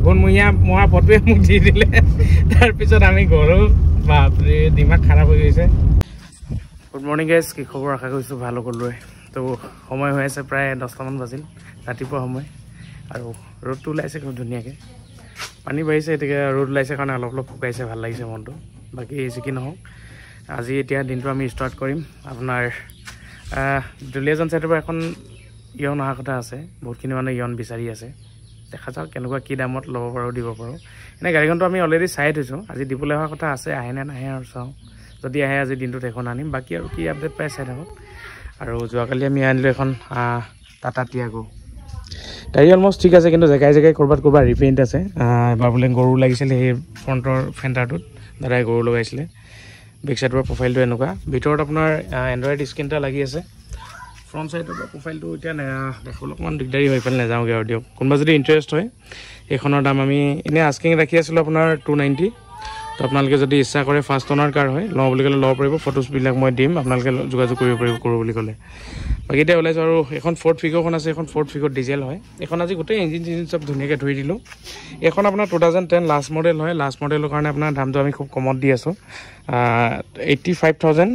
আঘোণমহীয়া মৰা ফটোৱে মোক দি দিলে। তাৰপিছত আমি গ'লোঁ। বাপৰে দিমাগ খাৰাপ হৈ গৈছে। গুড মৰ্ণিং গাইজ কি খবৰ? আশা কৰিছোঁ ভাল সকলোৰে তো সময় হৈ আছে প্ৰায় দহটামান বাজিল। ৰাতিপুৱা সময়। আৰু ৰ'দটো ওলাইছে খুব ধুনীয়াকৈ। পানী বাঢ়িছে এতিয়া ৰ'দ ওলাইছে কাৰণে অলপ অলপ শুকাইছে ভাল লাগিছে মনটো। বাকী যি কি নহওক আজি এতিয়া দিনটো আমি ষ্টাৰ্ট কৰিম। আপোনাৰ দুলীয়াজান ছাইডৰ পৰা এখন ইয়ন অহা কথা আছে। বহুতখিনি মানুহে ইয়ন বিচাৰি আছে। দেখা যাওক কেনেকুৱা কি দামত ল'ব পাৰোঁ দিব পাৰোঁ। এনেই গাড়ীখনটো আমি অলৰেডি চাই থৈছোঁ। আজি দিবলৈ অহা কথা আছে আহে নে নাহে আৰু চাওঁ। যদি আহে আজি দিনটোত এখন আনিম। বাকী আৰু কি আপডেট পাই চাই থাকক। আৰু যোৱাকালি আমি আনিলোঁ এখন টাটা টিয়াগো গাড়ী অলমষ্ট ঠিক আছে কিন্তু জেগাই জেগাই ক'ৰবাত ক'ৰবাত ৰিপেইণ্ট আছে। এবাৰ বোলে গৰু লাগিছিলে সেই ফ্ৰণ্টৰ ফেণ্টাৰটোত দাদাই গৰু লগাইছিলে। বেক চাইডৰ প্ৰফাইলটো এনেকুৱা। ভিতৰত আপোনাৰ এণ্ড্ৰইড স্ক্ৰীণ এটা লাগি আছে। ফ্ৰণ্ট চাইডৰ পৰা প্ৰফাইলটো এতিয়া অকণমান দিগদাৰী হৈ পেলাই নাযাওঁগৈ আৰু দিয়ক কোনোবা যদি ইণ্টাৰেষ্ট হয় সেইখনৰ দাম আমি এনেই আস্কিং ৰাখি আছিলোঁ আপোনাৰ টু নাইণ্টি তো আপোনালোকে যদি ইচ্ছা কৰে ফাৰ্ষ্ট অনাৰ কাৰ হয় লওঁ বুলি ক'লে ল'ব পাৰিব ফটোজবিলাক মই দিম আপোনালোকে যোগাযোগ কৰিব পাৰিব কৰোঁ বুলি ক'লে। বাকী এতিয়া ওলাইছোঁ আৰু এখন ফ'ৰ্থ ফিগৰখন আছে এখন ফ'ৰ্থ ফিগৰ ডিজেল হয়। এইখন আজি গোটেই ইঞ্জিন চিঞ্জিন চব ধুনীয়াকৈ ধুই দিলোঁ। এইখন আপোনাৰ two thousand ten last model হয়। লাষ্ট মডেলৰ কাৰণে আপোনাৰ দামটো আমি খুব কমত দি আছোঁ। এইট্টি ফাইভ থাউজেণ্ড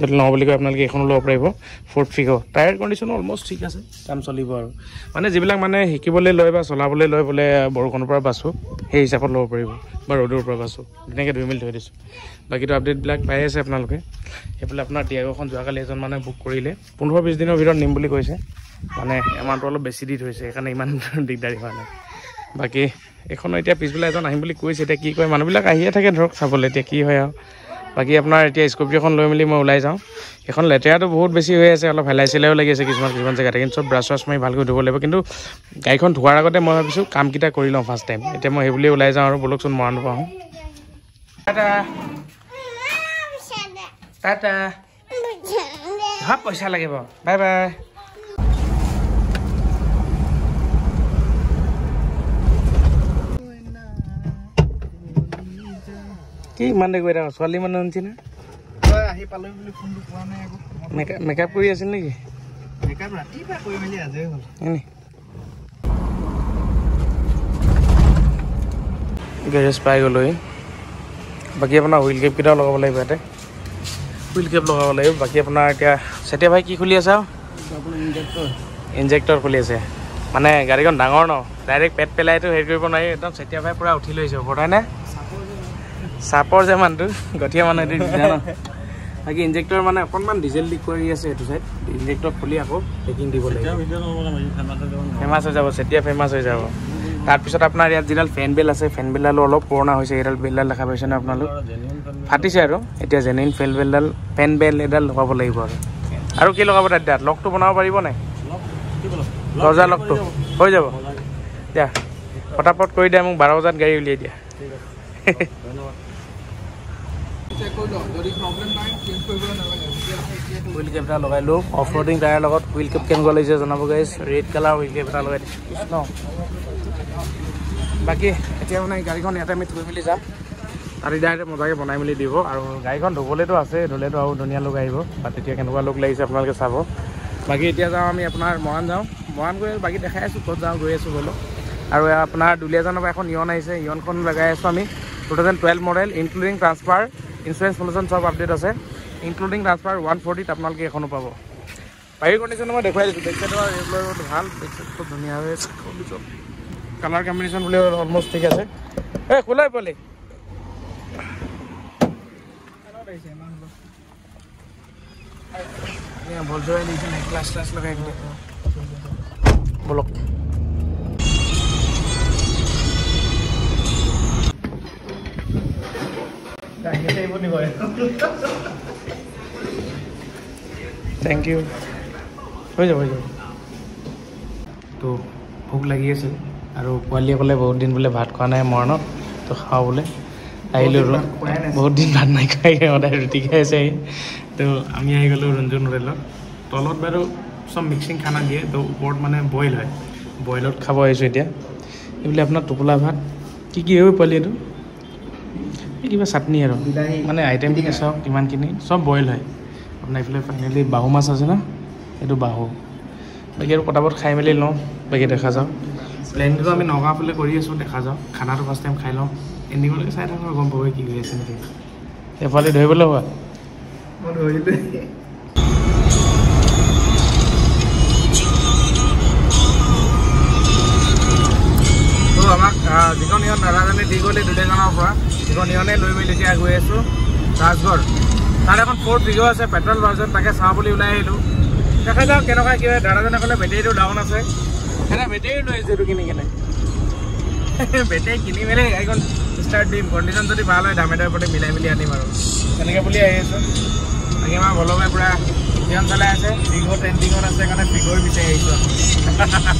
যদি লওঁ বুলি কয় আপোনালোকে এইখনো ল'ব পাৰিব ফ'ৰ্থ ফিগৰ টায়াৰ কণ্ডিশ্যনো অলমষ্ট ঠিক আছে কাম চলিব আৰু। মানে যিবিলাক মানে শিকিবলৈ লয় বা চলাবলৈ লয় বোলে বৰষুণৰ পৰা বাচোঁ সেই হিচাপত ল'ব পাৰিব বা ৰ'দৰ পৰা বাচোঁ ধুনীয়াকৈ ধুই মেলি থৈ দিছোঁ। বাকীটো আপডেটবিলাক পাই আছে আপোনালোকে। সেইফালে আপোনাৰ টিয়াগোখন যোৱাকালি এজন মানে বুক কৰিলে। পোন্ধৰ বিছ দিনৰ ভিতৰত নিম বুলি কৈছে। মানে এমাউণ্টটো অলপ বেছি দি থৈছে সেইকাৰণে ইমান দিগদাৰী হোৱা নাই। বাকী এইখনো এতিয়া পিছবেলা এজন আহিম বুলি কৈছে এতিয়া কি কয় মানুহবিলাক আহিয়ে থাকে ধৰক চাবলৈ এতিয়া কি হয় আৰু। বাকী আপোনাৰ এতিয়া স্কৰ্পিঅ'খন লৈ মেলি মই ওলাই যাওঁ। সেইখন লেতেৰাটো বহুত বেছি হৈ আছে অলপ হেলাই চেলাইও লাগি আছে কিছুমান কিছুমান জেগাতে। কিন্তু চব ব্ৰাছ চ্ৰাছ মাৰি ভালকৈ ধুব লাগিব। কিন্তু গাড়ীখন ধোৱাৰ আগতে মই ভাবিছোঁ কামকেইটা কৰি লওঁ ফাৰ্ষ্ট টাইম এতিয়া মই সেইবুলিয়ে ওলাই যাওঁ আৰু বলকচোন মৰাণ পাওঁ পইচা লাগিব। Bye bye. কি ইমান দেৰি কৰি থাকোঁ? ছোৱালী মানুহ নিচিনা আহি পালো বুলি ফোনটো পোৱা নাই আকৌ। মেকআপ কৰি আছিল নেকি? মেকআপ ৰাতিপুৱা কৰি মেলি আজৰি হ'ল। এনে গেৰেজ পাই গ'লোহি। বাকী আপোনাৰ হুইল কেপকেইটাও লগাব লাগিব ইয়াতে। হুইল কেপ লগাব লাগিব। বাকী আপোনাৰ এতিয়া চেতিয়া ভাই কি খুলি আছে আৰু? ইনজেক্টৰ। খুলি আছে। মানে গাড়ীখন ডাঙৰ ন? ডাইৰেক্ট পেট পেলাইতো হেৰি কৰিব নোৱাৰি। একদম চেতিয়া ভাই পূৰা উঠি লৈছে ওপৰত হয়নে? চাপৰ যে মানুহটো গঠীয়া মানুহ এইটো দিনা ন। বাকী ইনজেক্টৰ মানে অকণমান ডিজেল লিক কৰি আছে এইটো চাইড ইনজেক্টৰ খুলি আকৌ পেকিং দিব লাগিব। ফেমাছ হৈ যাব চেতিয়া ফেমাছ হৈ যাব তাৰপিছত আপোনাৰ ইয়াত যিডাল ফেন বেল আছে ফেন বেলডালো অলপ পুৰণা হৈছে এইডাল বেলডাল দেখা পাইছেনে আপোনালোক? ফাটিছে আৰু। এতিয়া জেনুইন ফেন বেলডাল ফেন বেল এডাল লগাব লাগিব আৰু। আৰু কি লগাব তাত তাত লকটো বনাব পাৰিব নাই? দৰ্জা লকটো হৈ যাব। দিয়া ফটাফট কৰি দিয়া মোক বাৰ বজাত গাড়ী উলিয়াই দিয়া। হুইল কেপ এটা লগাই লওঁ অফ ৰডিং টায়াৰ লগত হুইল কেপ কেনেকুৱা লাগিছে জনাব গাইছ ৰেড কালাৰ হুইল কেপ এটা লগাই দিছোঁ। কৃষ্ণ বাকী এতিয়া মানে গাড়ীখন ইয়াতে আমি থৈ মেলি যাম। তাতে ডাইৰেক্ট মজাকৈ বনাই মেলি দিব। আৰু গাড়ীখন ধুবলৈতো আছে ধুলেতো আৰু ধুনীয়া লোক আহিব। বা তেতিয়া কেনেকুৱা লোক লাগিছে আপোনালোকে চাব। বাকী এতিয়া যাওঁ আমি আপোনাৰ মৰাণ যাওঁ। মৰাণ গৈ বাকী দেখাই আছোঁ ক'ত যাওঁ গৈ আছোঁ গৈ লওক। আৰু আপোনাৰ দুলীয়াজানৰ পৰা এখন ইয়ন আহিছে। ইয়নখন লগাই আছোঁ আমি। Two thousand twelve model including transfer insurance pollution চব আপডেট আছে ইনক্লুডিং ট্ৰান্সফাৰ ওৱান ফৰ্টিত আপোনালোকে এখনো পাব। বাহিৰ কণ্ডিশ্যন মই দেখুৱাই দিছোঁ বেক চাইডৰ ৰেগুলাৰ ভাল বেক চাইড খুব ধুনীয়া হৈ আছে। কালাৰ কম্বিনেশ্যন বুলি অলমষ্ট ঠিক আছে। এই খোলাই পোৱালি ভলজৰাই দিছে নাই ক্লাছ ক্লাছ লগাই থেংক ইউ হৈ যাব হৈ যাব। তো ভোক লাগি আছে আৰু পোৱালীয়ে ক'লে বহুত দিন বোলে ভাত খোৱা নাই মৰণত তো খাওঁ বোলে। আহিলোঁ ৰ বহুত দিন ভাত নাই খাই সদায় ৰুটি খাই আছে আহি। তো আমি আহি গ'লোঁ ৰঞ্জন হোটেলত। তলত বাৰু চব মিক্সিং খানা দিয়ে তো ওপৰত মানে বইল হয়। বইলত খাব আহিছোঁ এতিয়া। এইবোলে আপোনাৰ টোপোলা ভাত কি কি হৈ পোৱালি এইটো? এই কিবা চাটনি আৰু। মানে আইটেমখিনি চাওক কিমানখিনি চব বইল হয়। আপোনাৰ এইফালে ফাইনেলি বাহু মাছ আছে ন এইটো বাহু। বাকী আৰু পটাপট খাই মেলি লওঁ বাকী দেখা যাওক। প্লেনটো আমি নগাঁও ফালে কৰি আছোঁ দেখা যাওঁ খানাটো ফাৰ্ষ্ট টাইম খাই লওঁ। এণ্ডিঙলৈকে চাই থাকোঁ গম পাবই কি হৈ আছে নেকি। এফালে ধৰিবলৈ হোৱা? মই ধৰিলোৱে আমাক যিখন ইহঁত দাদাজনে দি গ'লে পৰা যিখন ইহঁতে লৈ মেলি এতিয়া গৈ আছোঁ ৰাজগড়। তাত এখন ফ'ৰ ভিডিঅ' আছে পেট্ৰল ভাৰ্জন তাকে চাওঁ বুলি ওলাই আহিলোঁ। দেখা যাওক কেনেকুৱা কি হয় দাদাজনে ক'লে বেটেৰীটো ডাউন আছে। এটা বেটেৰী লৈ আহিছোঁ এইটো কিনি কেনে। বেটেৰী কিনি মেলি গাড়ীখন ষ্টাৰ্ট দিম। কণ্ডিশ্যন যদি ভাল হয় দামে দামে প্ৰতি মিলাই মেলি আনিম আৰু। তেনেকৈ বুলি আহি আছোঁ। বাকী আমাৰ ভলভে পূৰা ইখন চলাই আছে। ফিগৰ ট্ৰেণ্ডিঙত আছে কাৰণে ফিগৰ বিচাৰি আহিছোঁ।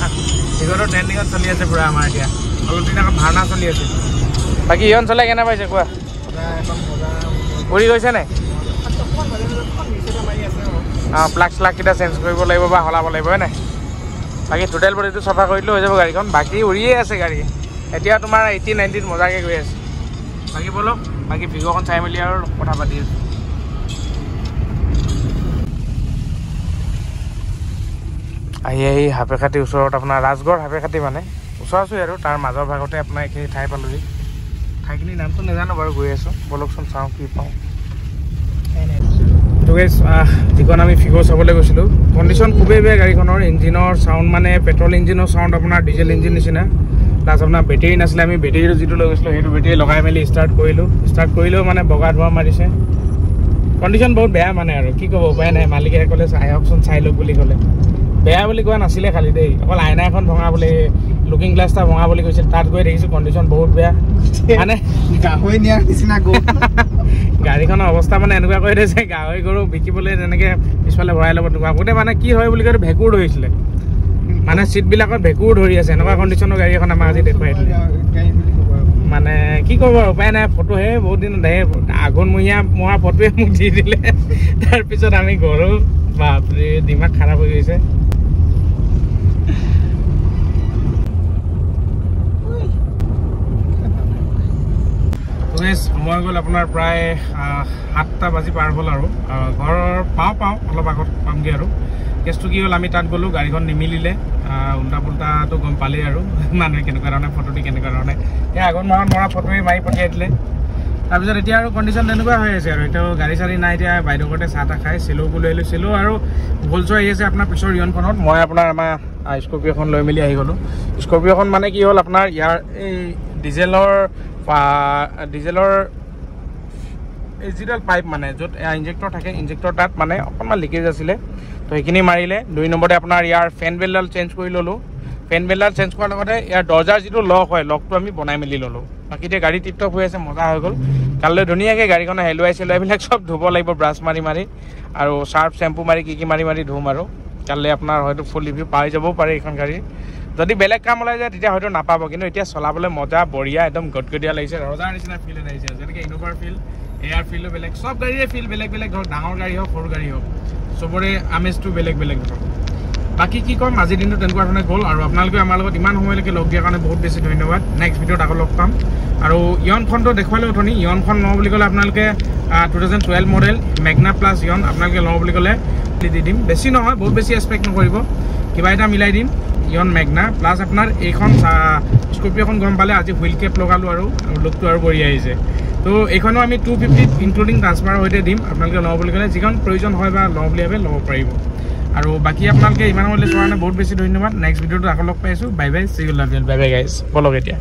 ফিগৰটো ট্ৰেণ্ডিঙত চলি আছে পূৰা আমাৰ এতিয়া। অলপ দিন আগত ভাওনা চলি আছে। বাকী ইখন চলাই কেনে পাইছে কোৱা? উৰি গৈছে নাই অঁ প্লাগ শ্লাগকেইটা চেঞ্জ কৰিব লাগিব বা সলাব লাগিব হয় নাই? বাকী টোটেল বডিটো চাফা কৰিলেও হৈ যাব গাড়ীখন। বাকী উৰিয়ে আছে গাড়ী। এতিয়া তোমাৰ এইটি নাইণ্টিত মজাকৈ গৈ আছে। বাকী ব'লক বাকী ভিগ'খন চাই মেলি আৰু কথা পাতি আছোঁ। আহি আহি সাপেখাতি ওচৰত আপোনাৰ ৰাজগড় সাপেখাতি মানে। ওচৰ আছোঁ আৰু তাৰ মাজৰ ভাগতে আপোনাৰ এইখিনি ঠাই পালোঁহি। ঠাইখিনিৰ নামটো নাজানো বাৰু গৈ আছোঁ। ব'লকচোন চাওঁ কি পাওঁ। যিখন আমি ফিগৰ চাবলৈ গৈছিলোঁ কণ্ডিশ্যন খুবেই বেয়া গাড়ীখনৰ ইঞ্জিনৰ চাউণ্ড মানে পেট্ৰল ইঞ্জিনৰ চাউণ্ড আপোনাৰ ডিজেল ইঞ্জিন নিচিনা। প্লাছ আপোনাৰ বেটেৰী নাছিলে আমি বেটেৰীটো যিটো লৈ গৈছিলোঁ সেইটো বেটেৰী লগাই মেলি ষ্টাৰ্ট কৰিলোঁ। ষ্টাৰ্ট কৰিলেও মানে বগা ধোৱা মাৰিছে। কণ্ডিশ্যন বহুত বেয়া মানে আৰু কি ক'ব উপায় নাই মালিকে ক'লে আহকচোন চাই লওক বুলি ক'লে। বেয়া বুলি কোৱা নাছিলে খালি দেই। অকল আইনা এখন ভঙা বুলি লুকিং গ্লাছ এটা ভঙা বুলি কৈছিল তাত গৈ দেখিছোঁ কণ্ডিশ্যন বহুত বেয়া। মানে গাহৰি নিয়াৰ নিচিনা গাড়ীখনৰ অৱস্থা মানে এনেকুৱা কৰি দিছে গাহৰি গৰু বিকিবলৈ তেনেকৈ পিছফালে ভৰাই ল'ব নোৱাৰা। আগতে মানে কি হয় বুলি কয় ভেঁকুৰ ধৰিছিলে। মানে চিটবিলাকত ভেঁকুৰ ধৰি আছে এনেকুৱা কণ্ডিশ্যনৰ গাড়ী এখন আমাক আজি দেখুৱাই দিলে। মানে কি ক'ব আৰু উপায় নাই ফটোহে বহুত দিন আঘোণমহীয়া মৰা ফটোৱে মোক দি দিলে। তাৰপিছত আমি গ'লোঁ বাপৰে দিমাগ খাৰাপ হৈ গৈছে। সময় গ'ল আপোনাৰ প্ৰায় সাতটা বাজি পাৰ হ'ল আৰু। ঘৰৰ পাওঁ পাওঁ অলপ আগত পামগৈ আৰু। কেছটো কি হ'ল আমি তাত গ'লোঁ গাড়ীখন নিমিলিলে। উল্টা পুল্টাটো গম পালেই আৰু। মানুহে কেনেকুৱা ধৰণে ফটো দি কেনেকুৱা ধৰণে। এই আগৰ মাহত মৰা ফটোৱে মাৰি পঠিয়াই দিলে তাৰপিছত এতিয়া আৰু কণ্ডিশ্যন তেনেকুৱা হৈ আছে আৰু। এতিয়াও গাড়ী চাড়ী নাই এতিয়া বাইদেউ ঘৰতে চাহ তাহ খাই চেলো বুলি আহিলোঁ চেলো আৰু ভলচ আহি আছে আপোনাৰ পিছৰ ইয়নখনত। মই আপোনাৰ আমাৰ স্কৰ্পিঅ'খন লৈ মেলি আহি গ'লোঁ। স্কৰ্পিঅ'খন মানে কি হ'ল আপোনাৰ ইয়াৰ এই ডিজেলৰ ডিজেলৰ যিডাল পাইপ মানে য'ত ইনজেক্টৰ থাকে ইনজেক্টৰ তাত মানে অকণমান লিকেজ আছিলে। তো সেইখিনি মাৰিলে দুই নম্বৰতে আপোনাৰ ইয়াৰ ফেন বেলডাল চেঞ্জ কৰি ল'লোঁ। ফেন বেলডাল চেঞ্জ কৰাৰ লগতে ইয়াৰ দৰ্জাৰ যিটো লক হয় লকটো আমি বনাই মেলি ল'লোঁ। বাকী এতিয়া গাড়ী টিপটপ হৈ আছে মজা হৈ গ'ল। কাইলৈ ধুনীয়াকৈ গাড়ীখন হেলুৱাই চেলুৱাইবিলাক চব ধুব লাগিব ব্ৰাছ মাৰি মাৰি। আৰু চাৰ্ফ চেম্পু মাৰি কি কি মাৰি মাৰি ধুম আৰু। কাইলৈ আপোনাৰ হয়তো ফুল ৰিভিউ পাই যাবও পাৰে এইখন গাড়ী যদি বেলেগ কাম ওলাই যায় তেতিয়া হয়তো নাপাব। কিন্তু এতিয়া চলাবলৈ মজা বঢ়িয়া একদম গটগটীয়া লাগিছে। ৰজাৰ নিচিনা ফিল এটা আহিছে। যেনেকৈ ইনোভাৰ ফিল এয়াৰ ফিল্ডো বেলেগ। চব গাড়ীৰে ফিল বেলেগ বেলেগ ধৰক। ডাঙৰ গাড়ী হওক সৰু গাড়ী হওক। চবৰে আমেজটো বেলেগ বেলেগ ধৰক। বাকী কি ক'ম আজিৰ দিনটো তেনেকুৱা ধৰণে গ'ল আৰু আপোনালোকে আমাৰ লগত ইমান সময়লৈকে লগ দিয়াৰ কাৰণে বহুত বেছি ধন্যবাদ। নেক্সট ভিডিঅ'ত আকৌ লগ পাম। আৰু ইয়নখনটো দেখুৱালে উঠনি ইয়নখন লওঁ বুলি ক'লে আপোনালোকে two thousand twelve model Magna plus Eon আপোনালোকে লওঁ বুলি ক'লে দি দিম। বেছি নহয় বহুত বেছি এক্সপেক্ট নকৰিব। কিবা এটা মিলাই দিম। ইয়ন মেগনা প্লাছ আপোনাৰ এইখন স্কৰ্পিঅ'খন গম পালে আজি হুইল কেপ লগালোঁ আৰু লুকটো আৰু বঢ়িয়া আহিছে। তো এইখনো আমি টু ফিফটিত ইনক্লুডিং ট্ৰান্সফাৰৰ সৈতে দিম। আপোনালোকে লওঁ বুলি ক'লে যিখন প্ৰয়োজন হয় বা লওঁ বুলি ভাবে ল'ব পাৰিব। আৰু বাকী আপোনালোকে ইমান সময়লৈ চোৱাৰ কাৰণে বহুত বেছি ধন্যবাদ। নেক্সট ভিডিঅ'টো আকৌ লগ পাইছোঁ bye bye C bye bye guys বলক এতিয়া।